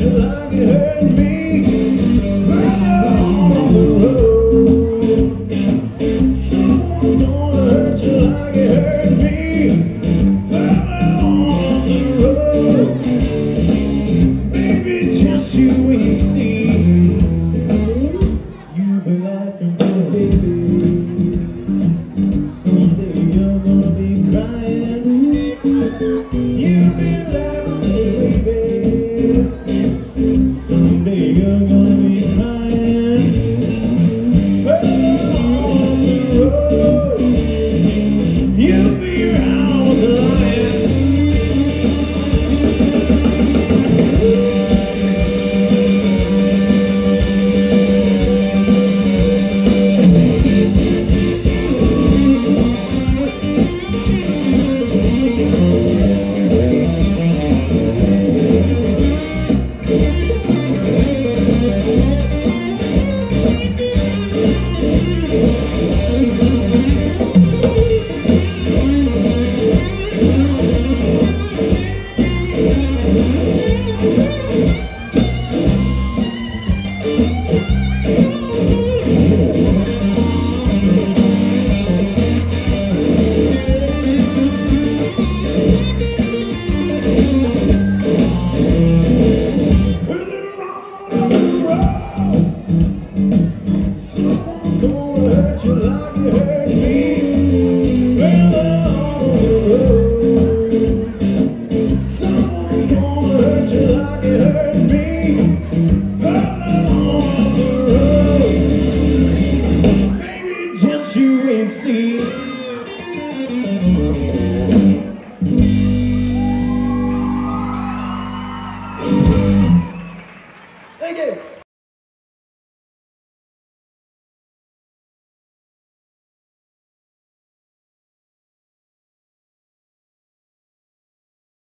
gonna hurt Good.